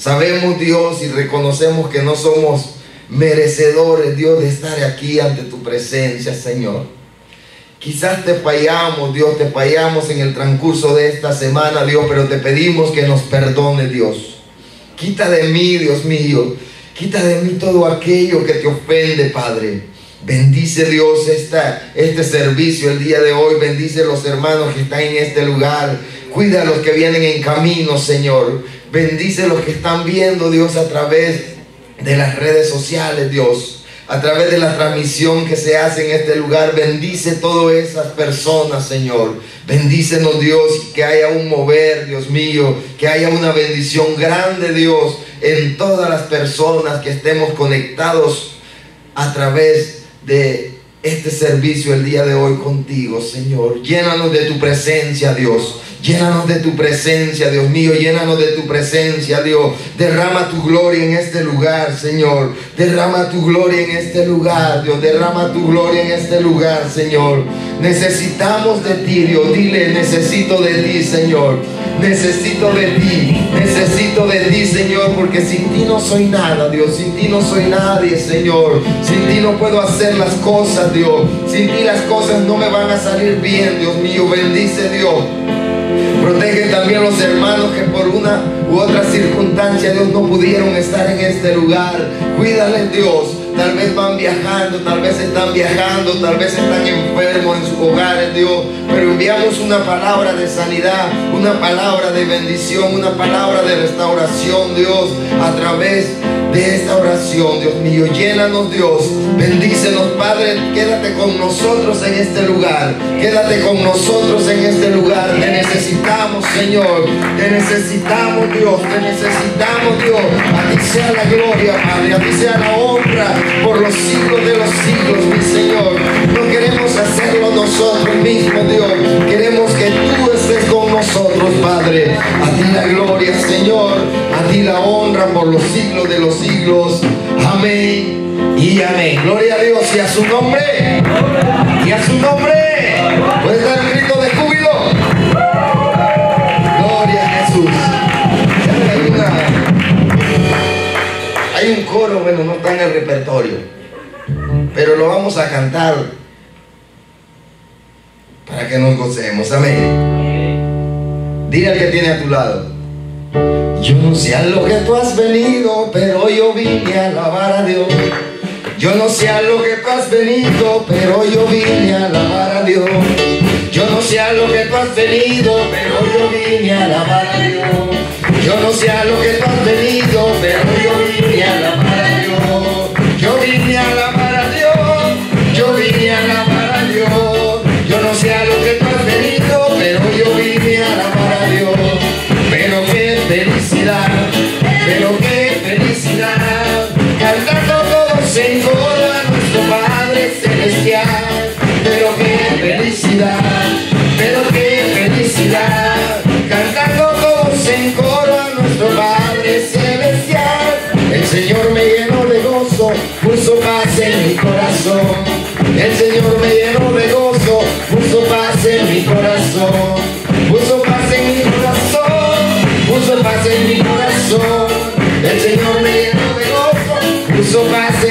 Sabemos, Dios, y reconocemos que no somos merecedores, Dios, de estar aquí ante tu presencia, Señor. Quizás te fallamos, Dios, te fallamos en el transcurso de esta semana, Dios, pero te pedimos que nos perdone, Dios. Quita de mí, Dios mío, quita de mí todo aquello que te ofende, Padre. Bendice Dios esta, este servicio el día de hoy. Bendice los hermanos que están en este lugar. Cuida a los que vienen en camino, Señor. Bendice a los que están viendo, Dios, a través de las redes sociales, Dios. A través de la transmisión que se hace en este lugar. Bendice todas esas personas, Señor. Bendícenos, Dios, que haya un mover, Dios mío. Que haya una bendición grande, Dios, en todas las personas que estemos conectados a través de este servicio el día de hoy contigo, Señor. Llénanos de tu presencia, Dios. Llénanos de tu presencia, Dios mío. Llénanos de tu presencia, Dios. Derrama tu gloria en este lugar, Señor. Derrama tu gloria en este lugar, Dios. Derrama tu gloria en este lugar, Señor. Necesitamos de ti, Dios. Dile, necesito de ti, Señor. Necesito de ti. Necesito de ti, Señor. Porque sin ti no soy nada, Dios. Sin ti no soy nadie, Señor. Sin ti no puedo hacer las cosas, Dios. Sin ti las cosas no me van a salir bien, Dios mío. Bendice, Dios. Protege también los hermanos que por una u otra circunstancia, Dios, no pudieron estar en este lugar. Cuídales, Dios. Tal vez van viajando, tal vez están viajando, tal vez están enfermos en sus hogares, Dios. Pero enviamos una palabra de sanidad, una palabra de bendición, una palabra de restauración, Dios, a través de esta oración, Dios mío. Llénanos, Dios. Bendícenos, Padre. Quédate con nosotros en este lugar. Quédate con nosotros en este lugar. Te necesitamos, Señor. Te necesitamos, Dios. Te necesitamos, Dios. A ti sea la gloria, Padre. A ti sea la honra por los siglos de los siglos, mi Señor. No queremos hacerlo nosotros mismos, Dios. Queremos que tú nosotros, Padre. A ti la gloria, Señor. A ti la honra por los siglos de los siglos. Amén y amén. Gloria a Dios y a su nombre. Y a su nombre. Puede dar el grito de júbilo. Gloria a Jesús. Hay, una- hay un coro, bueno, no está en el repertorio. Pero lo vamos a cantar para que nos gocemos. Amén. Dile al que tiene a tu lado. Yo no sé a lo que tú has venido, pero yo vine a alabar a Dios. Yo no sé a lo que tú has venido, pero yo vine a alabar a Dios. Yo no sé a lo que tú has venido, pero yo vine a alabar a Dios. Yo no sé a lo que tú has venido, pero yo vine a alabar a Dios. Señor me llenó de gozo, puso paz en mi corazón. El Señor me llenó de gozo, puso paz en mi corazón. Puso paz en mi corazón, puso paz en mi corazón. El Señor me llenó de gozo, puso paz en mi corazón.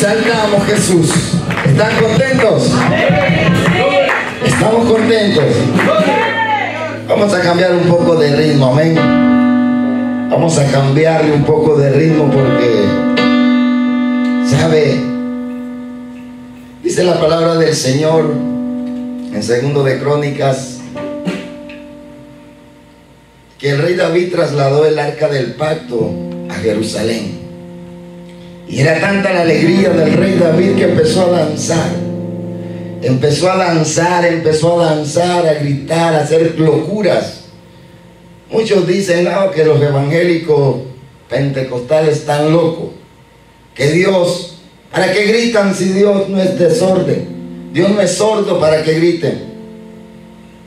Exaltamos Jesús. ¿Están contentos? Estamos contentos. Vamos a cambiar un poco de ritmo, amén. Vamos a cambiarle un poco de ritmo porque, ¿sabe? Dice la palabra del Señor en segundo de Crónicas que el rey David trasladó el arca del pacto a Jerusalén. Y era tanta la alegría del rey David que empezó a danzar. Empezó a danzar, empezó a danzar, a gritar, a hacer locuras. Muchos dicen que los evangélicos pentecostales están locos. Que Dios, ¿para qué gritan si Dios no es desorden? Dios no es sordo para que griten,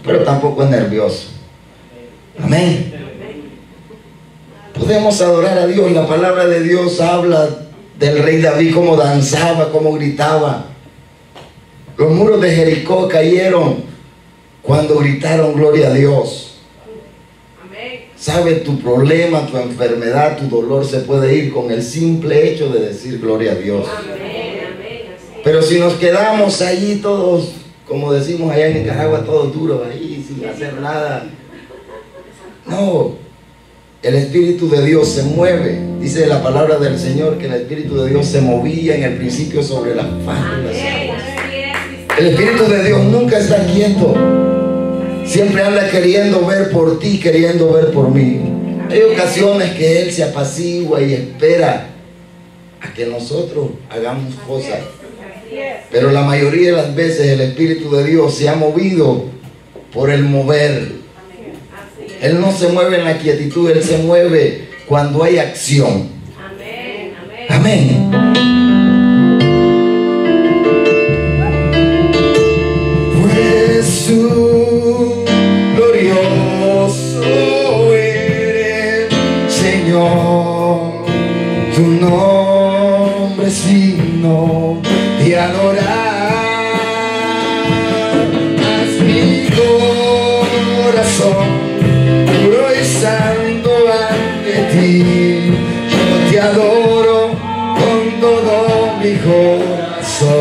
pero tampoco es nervioso. Amén. Podemos adorar a Dios. La palabra de Dios habla del rey David, como danzaba, como gritaba. Los muros de Jericó cayeron cuando gritaron gloria a Dios. Sabe, tu problema, tu enfermedad, tu dolor se puede ir con el simple hecho de decir gloria a Dios. Pero si nos quedamos allí todos, como decimos allá en Nicaragua, todos duros ahí, sin hacer nada, no, el Espíritu de Dios se mueve. Dice la palabra del Señor que el Espíritu de Dios se movía en el principio sobre las faz de las aguas. El Espíritu de Dios nunca está quieto. Siempre anda queriendo ver por ti, queriendo ver por mí. Hay ocasiones que Él se apacigua y espera a que nosotros hagamos cosas. Pero la mayoría de las veces el Espíritu de Dios se ha movido por el mover él no se mueve en la quietud, Él se mueve cuando hay acción. Amén. Amén. Pues eres, Señor, tu nombre es digno de adorar. Yo te adoro con todo mi corazón.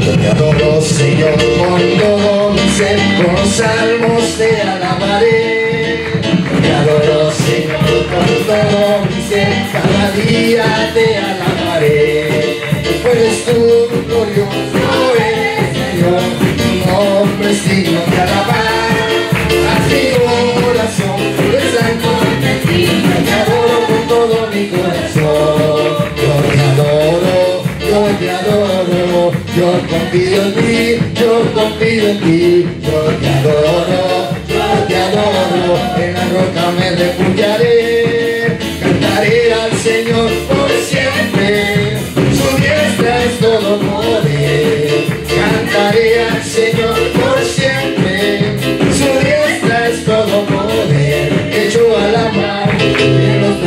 Yo te adoro, Señor, con todo mi ser, con Yo confío en ti, yo confío en ti. Yo te adoro, yo te adoro. En la roca me refugiaré. Cantaré al Señor por siempre. Su diestra es todo poder. Cantaré al Señor por siempre. Su diestra es todo poder. Hecho a la mar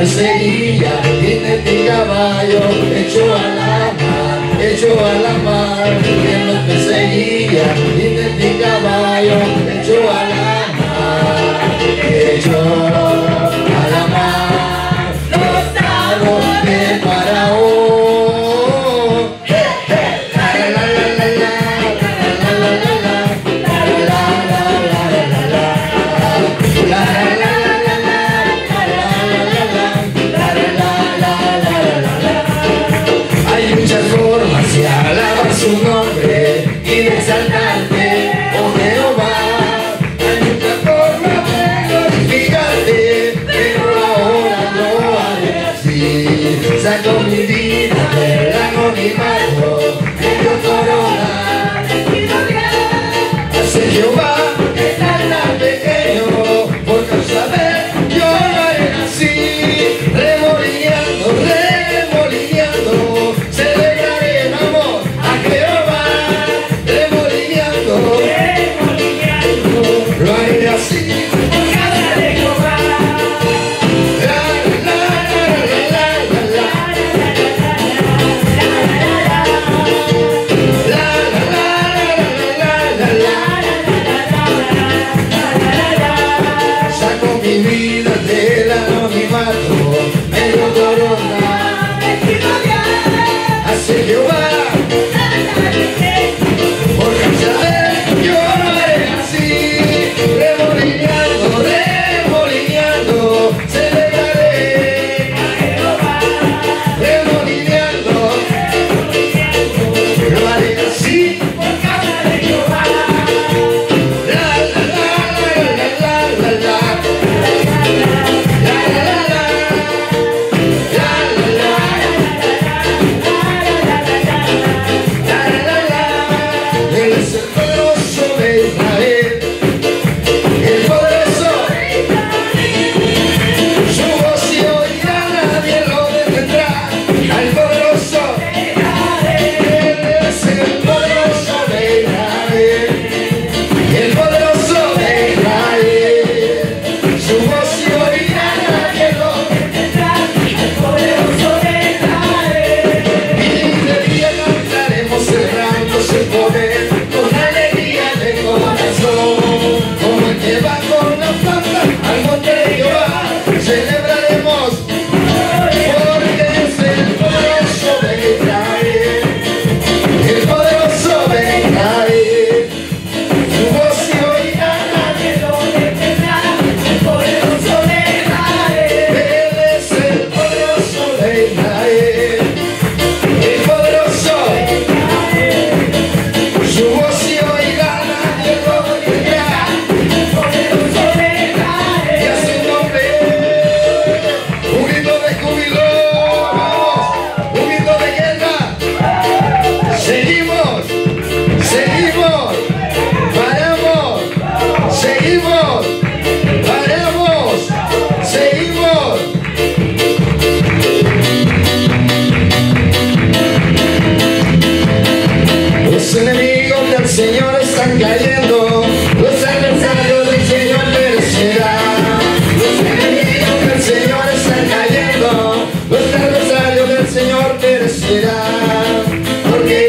perseguía, tiene mi caballo, hecho a la mar, hecho a la mar, quien los perseguía, tiene mi caballo, hecho a la mar,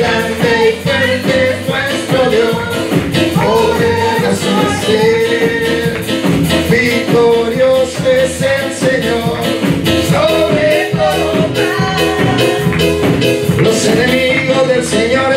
grande es el Señor, sobre todo los enemigos del Señor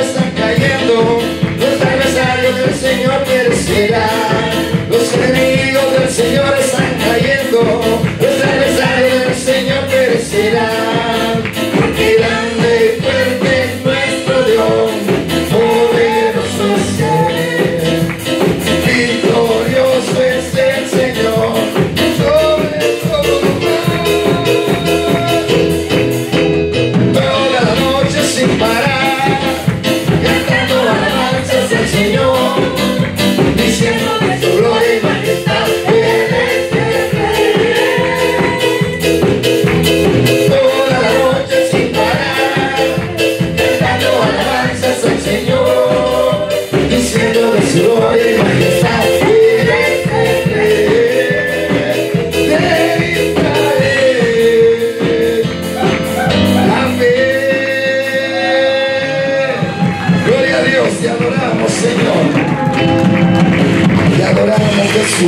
Te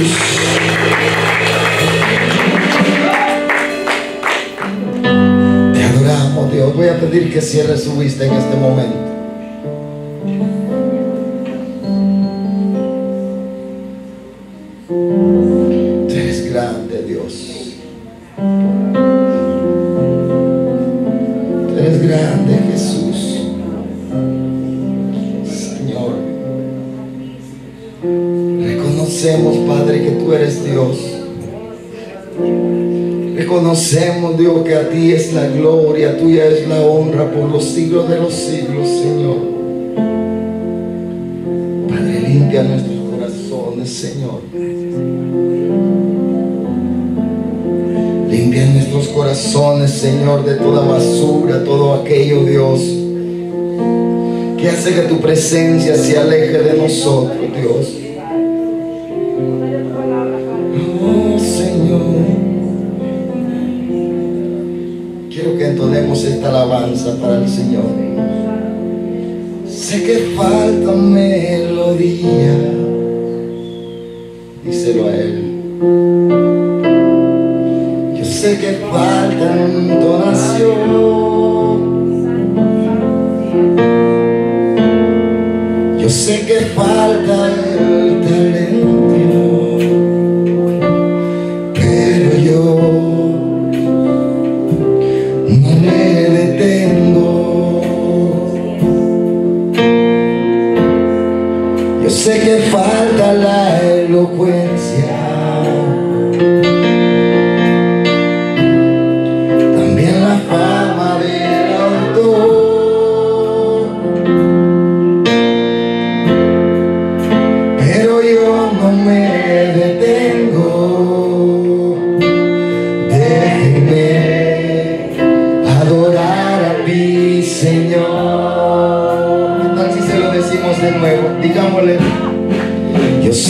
adoramos, Dios. Voy a pedir que cierre su vista en este momento. ti es la gloria, tuya es la honra por los siglos de los siglos, Señor. Padre, limpia nuestros corazones, Señor. Limpia nuestros corazones, Señor, de toda basura, todo aquello, Dios, que hace que tu presencia se aleje de nosotros, Dios. entonemos esta alabanza para el Señor. Sé que falta melodía, díselo a Él. Yo sé que falta entonación. Yo sé que falta el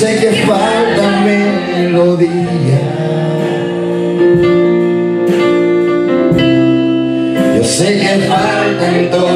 sé que falta melodía. Yo sé que falta entonces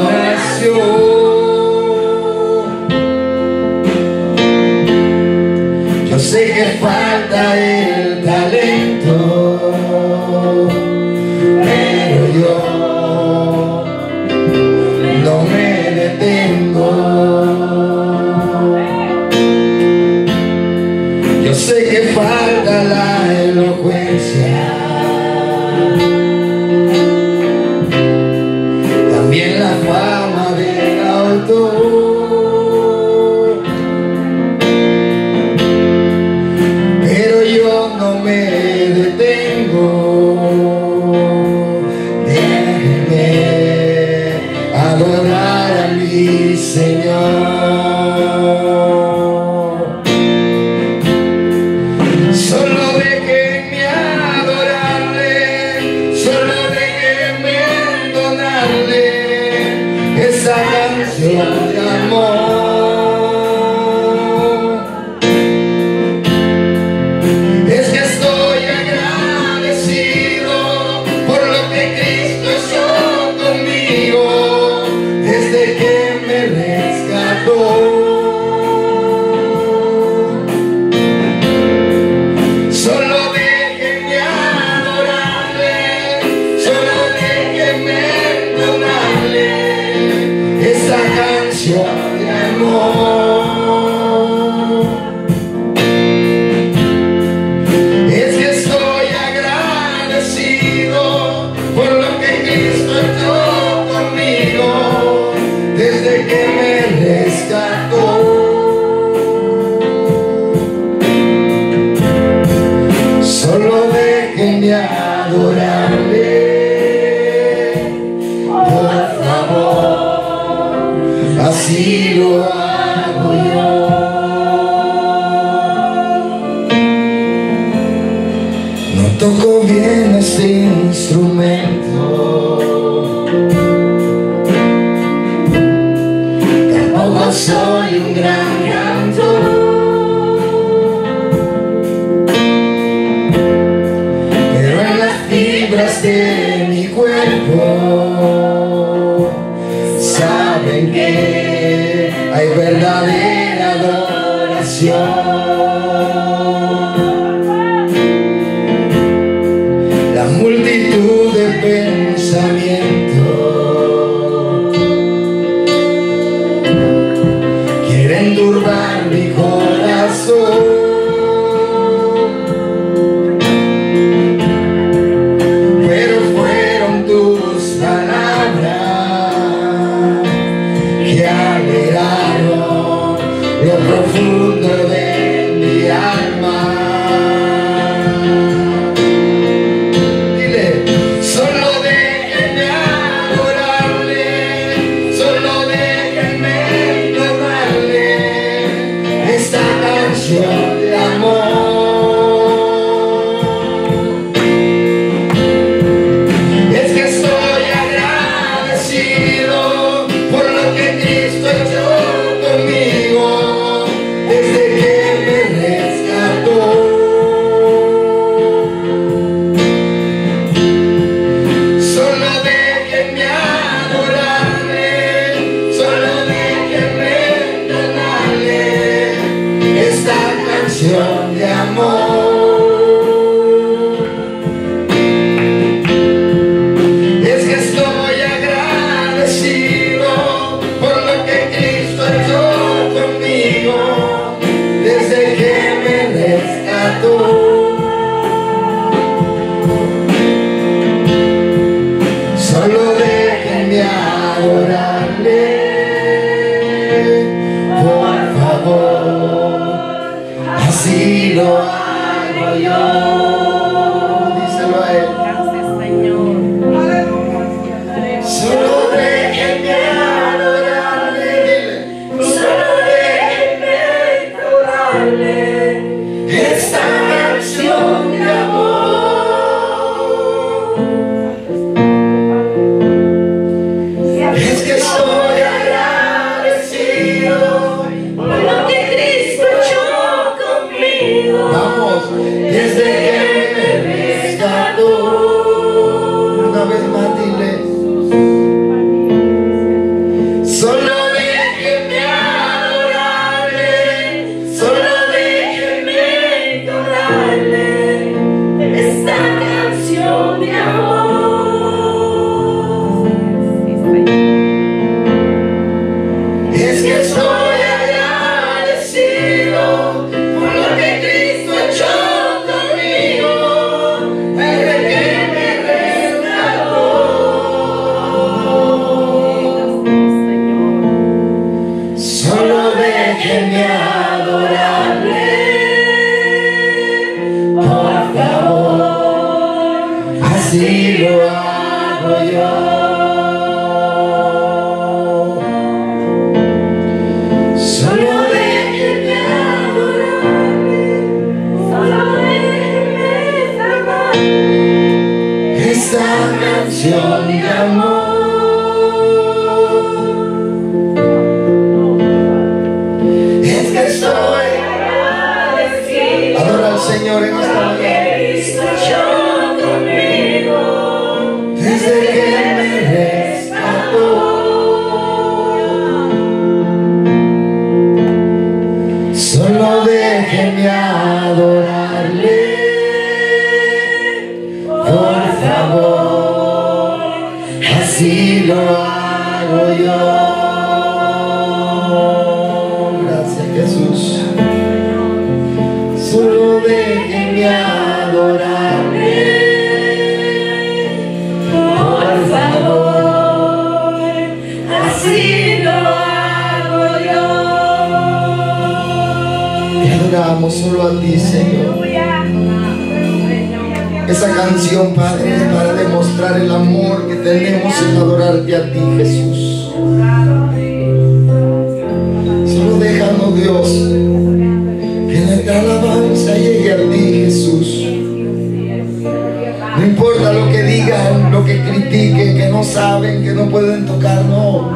mi cuerpo a ti, Señor. Esa canción, Padre, es para demostrar el amor que tenemos en adorarte a ti, Jesús. Solo déjanos, Dios, que nuestra alabanza llegue a ti, Jesús. No importa lo que digan, lo que critiquen, que no saben, que no pueden tocar, no.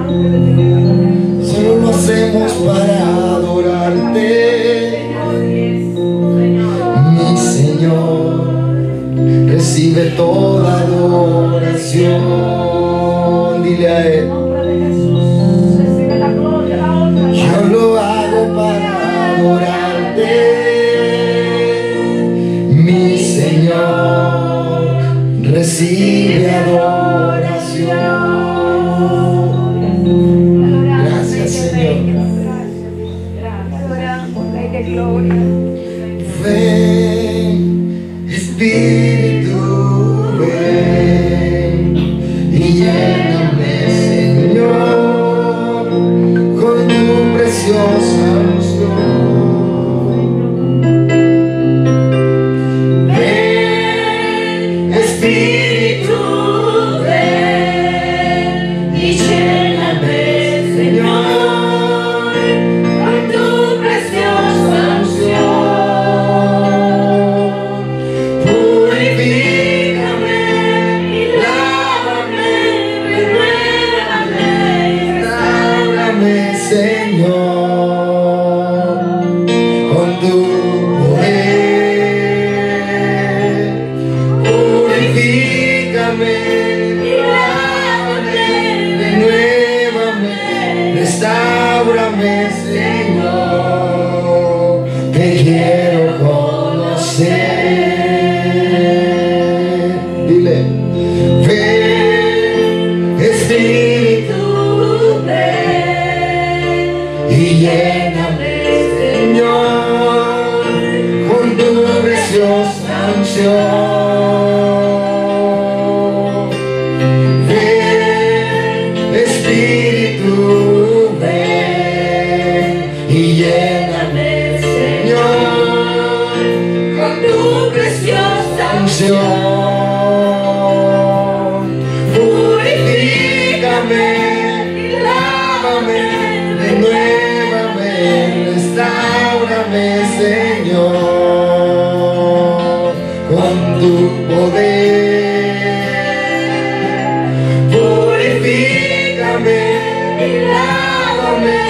Renuévame, lávame,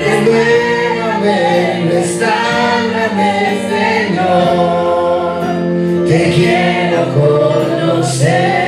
renuévame, restaurame, Señor. Te quiero conocer.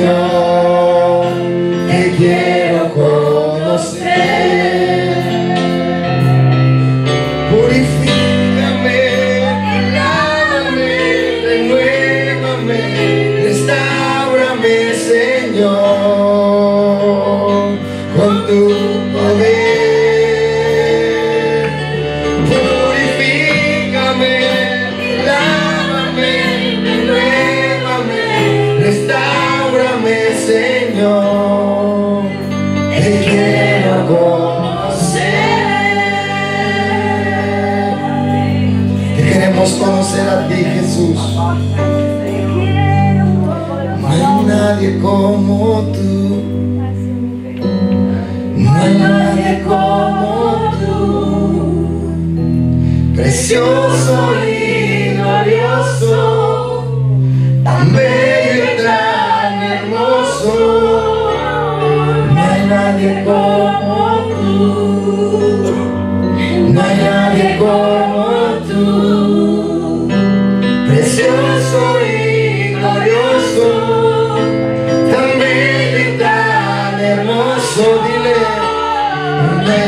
God.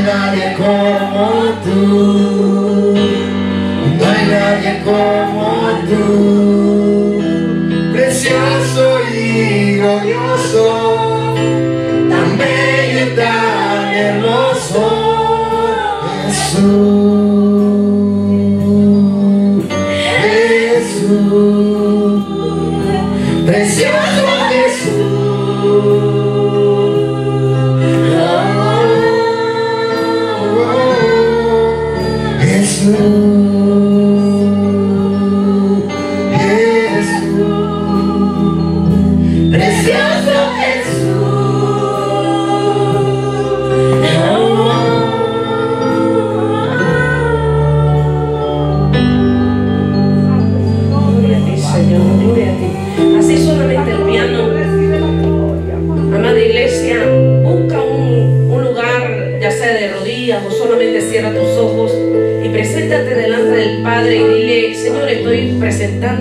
No hay nadie como tú. No hay nadie como tú.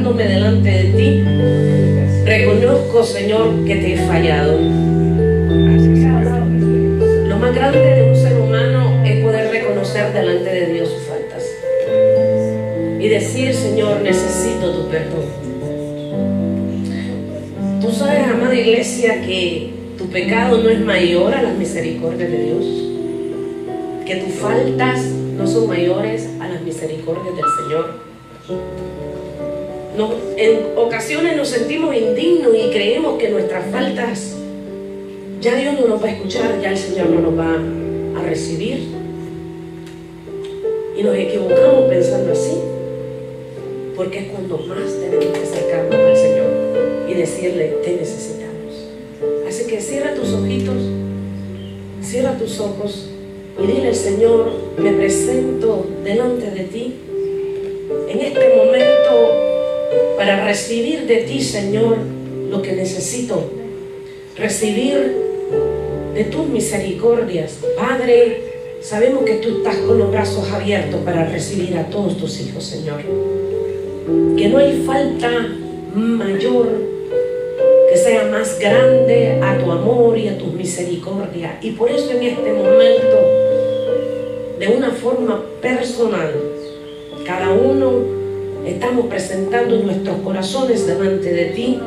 Presentándome delante de ti. Reconozco, Señor, que te he fallado. Lo más grande de un ser humano es poder reconocer delante de Dios sus faltas y decir, Señor, necesito tu perdón. Tú sabes, amada iglesia, que tu pecado no es mayor a las misericordias de Dios, que tus faltas no son mayores a las misericordias del Señor. En ocasiones nos sentimos indignos y creemos que nuestras faltas ya Dios no nos va a escuchar, ya el Señor no nos va a recibir. Y nos equivocamos pensando así porque es cuando más tenemos que acercarnos al Señor y decirle, te necesitamos. Así que cierra tus ojitos, cierra tus ojos y dile Señor, me presento delante de ti en este para recibir de ti, Señor, lo que necesito. Recibir de tus misericordias. Padre, sabemos que tú estás con los brazos abiertos para recibir a todos tus hijos, Señor que no hay falta mayor que sea más grande a tu amor y a tu misericordia. Y por eso en este momento, de una forma personal, cada uno estamos presentando nuestros corazones delante de ti,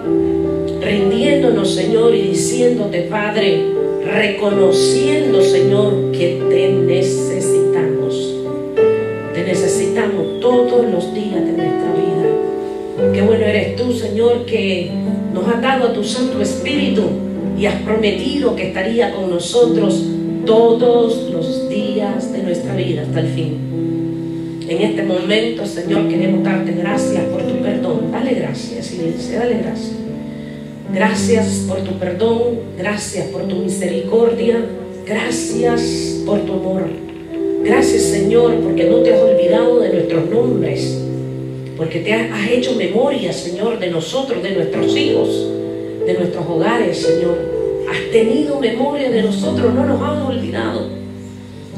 rindiéndonos, Señor, y diciéndote, Padre, reconociendo, Señor, que te necesitamos. Te necesitamos todos los días de nuestra vida. Qué bueno eres tú, Señor, que nos has dado a tu Santo Espíritu y has prometido que estaría con nosotros todos los días de nuestra vida hasta el fin. En este momento, Señor, queremos darte gracias por tu perdón. Dale gracias, iglesia, dale gracias. Gracias por tu perdón, gracias por tu misericordia, gracias por tu amor. Gracias Señor porque no te has olvidado de nuestros nombres, porque te has hecho memoria Señor de nosotros, de nuestros hijos, de nuestros hogares Señor. Has tenido memoria de nosotros, no nos has olvidado.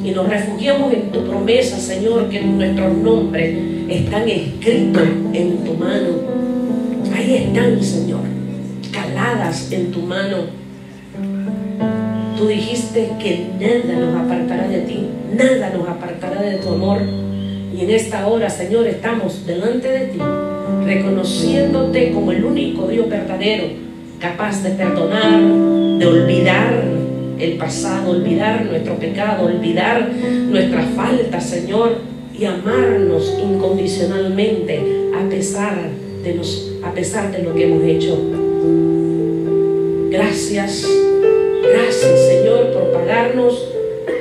Y nos refugiamos en tu promesa Señor, que nuestros nombres están escritos en tu mano. Ahí están Señor, caladas en tu mano. Tú dijiste que nada nos apartará de ti, nada nos apartará de tu amor. Y en esta hora, Señor, estamos delante de ti, reconociéndote como el único Dios verdadero, capaz de perdonar, de olvidar el pasado, olvidar nuestro pecado, olvidar nuestras faltas, Señor, y amarnos incondicionalmente a pesar de, a pesar de lo que hemos hecho. Gracias, gracias Señor por pagarnos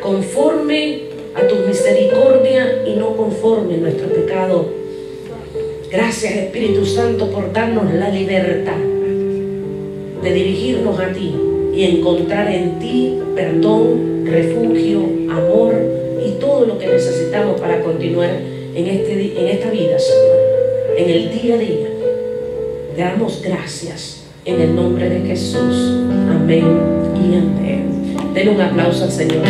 conforme a tu misericordia y no conforme a nuestro pecado. Gracias Espíritu Santo por darnos la libertad de dirigirnos a ti y encontrar en ti perdón, refugio, amor y todo lo que necesitamos para continuar en, este, en esta vida, Señor, en el día a día. Te damos gracias en el nombre de Jesús. Amén y amén. Denle un aplauso al Señor.